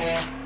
Yeah.